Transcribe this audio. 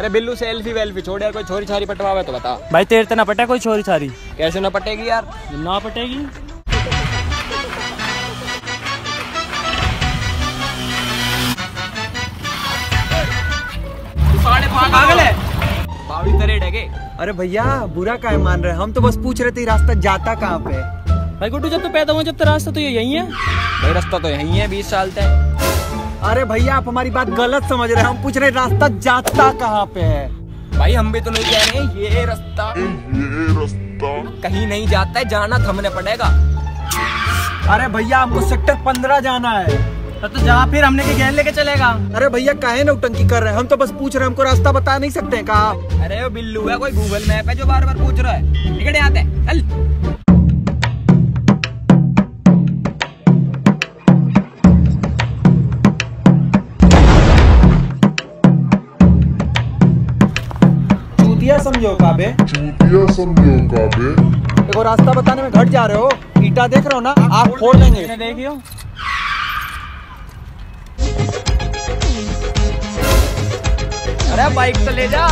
अरे बिल्लू सेल्फी वेल्फी छोड़ यार कोई छोरी छारी पटवावे तो बता भाई तेरे तना पटा कोई छोरी छारी कैसे ना पटेगी यार ना पटेगी पागल है बावी तेरे डगे अरे भैया बुरा काय मान रहे हम तो बस पूछ रहे थे रास्ता जाता कहाँ पे भाई गुड्डू जब तो पैदा हुआ जब तो रास्ता तो ये यही है भाई रास्ता तो यही है बीस साल तक अरे भैया आप हमारी बात गलत समझ रहे हैं। हम पूछ रहे रास्ता जाता कहाँ पे है? भाई हम भी तो नहीं कह रहे ये रास्ता। ये रास्ता। कहीं नहीं जाता है जाना थमने पड़ेगा। अरे भैया हमको सेक्टर पंद्रह जाना है। तो जा फिर हमने के गैन लेके चलेगा? अरे भैया काहे नौटंकी कर रहे हैं? हम तो बस पूछ रहे हैं हमको रास्ता बता नहीं सकते कहा? अरे वो बिल्लू है कोई गूगल मैप है जो बार बार पूछ रहा है। यहाँ से चल। चूतिया समझो काबे चूतिया समझो काबे देखो रास्ता बताने में घट जा रहे हो। ईटा देख रहे हो ना आप फोड़ देंगे देखियो अरे बाइक तो ले जा।